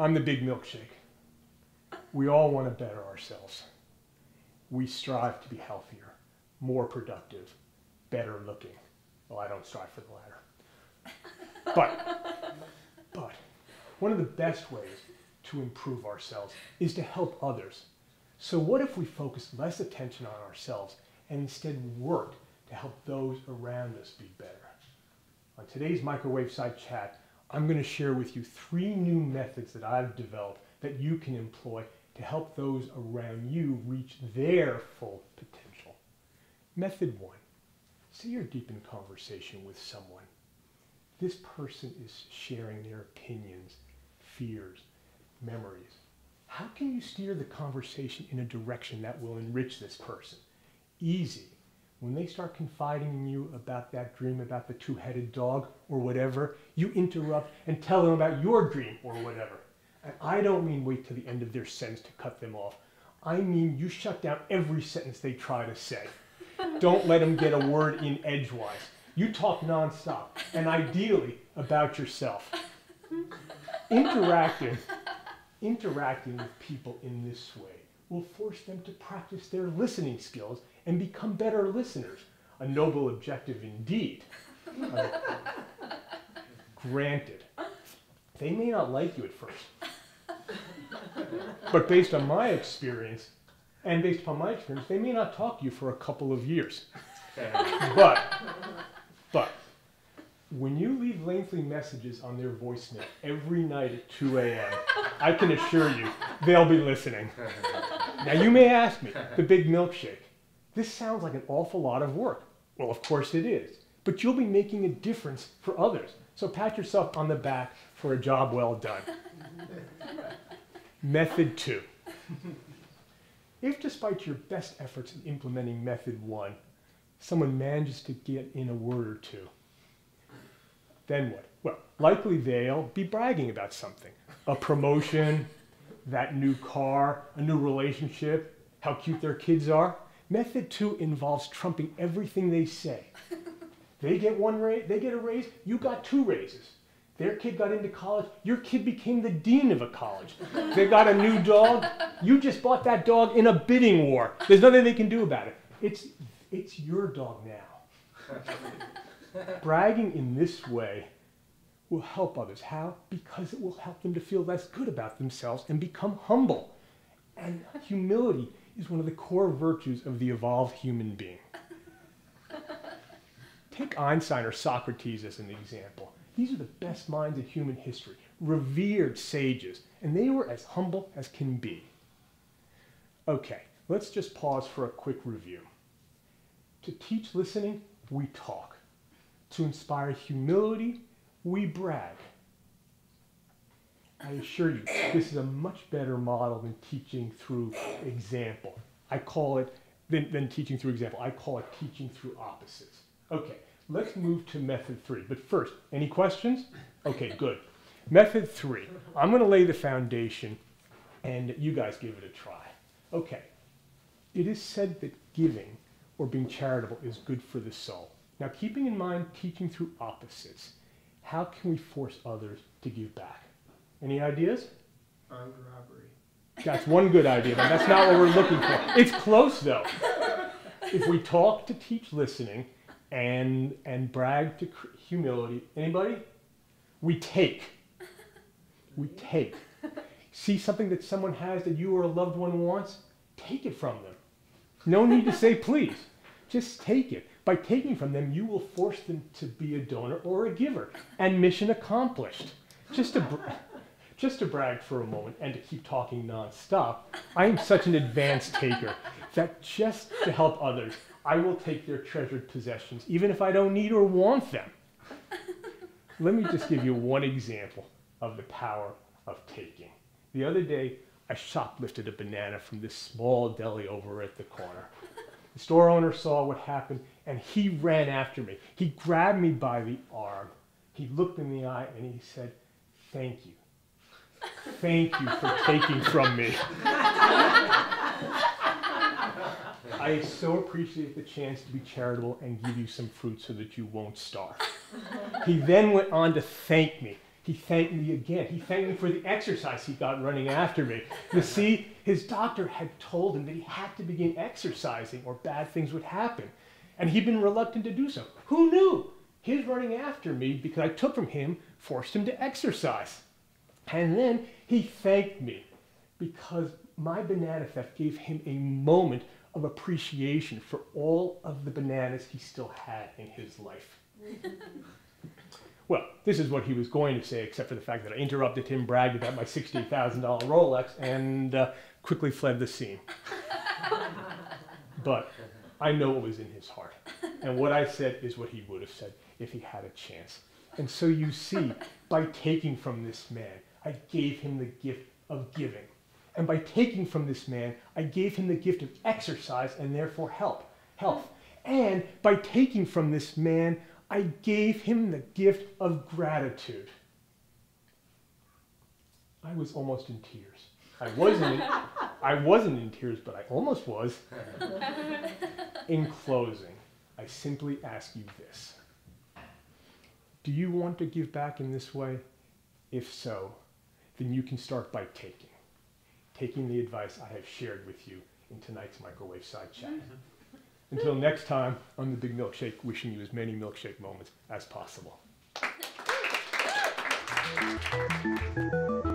I'm the big milkshake. We all want to better ourselves. We strive to be healthier, more productive, better looking. Well, I don't strive for the latter. But, but, one of the best ways to improve ourselves is to help others. So, what if we focus less attention on ourselves and instead worked to help those around us be better? On today's microwave side chat, I'm going to share with you three new methods that I've developed that you can employ to help those around you reach their full potential. Method one say you're deep in conversation with someone. This person is sharing their opinions, fears, memories. How can you steer the conversation in a direction that will enrich this person? Easy. When they start confiding in you about that dream about the two headed dog or whatever, you interrupt and tell them about your dream or whatever. And I don't mean wait till the end of their sentence to cut them off. I mean you shut down every sentence they try to say. Don't let them get a word in edgewise. You talk nonstop, and ideally about yourself. Interacting, interacting with people in this way will force them to practice their listening skills and become better listeners. A noble objective indeed. Uh, granted, they may not like you at first. But based on my experience, and based upon my experience, they may not talk to you for a couple of years. but, but, when you leave lengthy messages on their voicemail every night at 2 a.m., I can assure you they'll be listening. Now, you may ask me, the big milkshake, this sounds like an awful lot of work. Well, of course it is. But you'll be making a difference for others. So pat yourself on the back for a job well done. Method two. If despite your best efforts in implementing method one, someone manages to get in a word or two, then what? Well, likely they'll be bragging about something a promotion, that new car, a new relationship, how cute their kids are. Method two involves trumping everything they say. They get one raise, they get a raise, you got two raises. Their kid got into college, your kid became the dean of a college. They got a new dog, you just bought that dog in a bidding war. There's nothing they can do about it. It's, it's your dog now. Bragging in this way will help others. How? Because it will help them to feel less good about themselves and become humble. And humility is one of the core virtues of the evolved human being. Take Einstein or Socrates as an example. These are the best minds in human history, revered sages, and they were as humble as can be. Okay, let's just pause for a quick review. To teach listening, we talk. To inspire humility, we brag. I assure you, this is a much better model than teaching through example. I call it, than, than teaching through example, I call it teaching through opposites. Okay, let's move to method three. But first, any questions? Okay, good. Method three, I'm going to lay the foundation and you guys give it a try. Okay, it is said that giving or being charitable is good for the soul. Now, keeping in mind teaching through opposites, how can we force others to give back? Any ideas? Armed robbery. That's one good idea, but that's not what we're looking for. It's close though. If we talk to teach listening and and brag to humility, anybody? We take. We take. See something that someone has that you or a loved one wants? Take it from them. No need to say please. Just take it. By taking from them, you will force them to be a donor or a giver. And mission accomplished. Just bra- just to brag for a moment and to keep talking nonstop, I am such an advanced taker that just to help others, I will take their treasured possessions, even if I don't need or want them. Let me just give you one example of the power of taking. The other day, I shoplifted a banana from this small deli over at the corner. The store owner saw what happened and he ran after me. He grabbed me by the arm. He looked in the eye and he said, Thank you. Thank you for taking from me. I so appreciate the chance to be charitable and give you some fruit so that you won't starve. He then went on to thank me. He thanked me again. He thanked me for the exercise he got running after me. You see, his doctor had told him that he had to begin exercising or bad things would happen. And he'd been reluctant to do so. Who knew? His running after me, because I took from him, forced him to exercise. And then he thanked me because my banana theft gave him a moment of appreciation for all of the bananas he still had in his life. well, this is what he was going to say, except for the fact that I interrupted him, bragged about my $60,000 Rolex, and uh, quickly fled the scene. but I know what was in his heart. And what I said is what he would have said if he had a chance. And so you see, by taking from this man, I gave him the gift of giving. And by taking from this man, I gave him the gift of exercise and therefore help, health. And by taking from this man, I gave him the gift of gratitude. I was almost in tears. I wasn't in, I wasn't in tears, but I almost was. In closing, I simply ask you this. Do you want to give back in this way? If so, then you can start by taking taking the advice I have shared with you in tonight's microwave side chat. Mm-hmm. Until next time, I'm the Big Milkshake, wishing you as many milkshake moments as possible.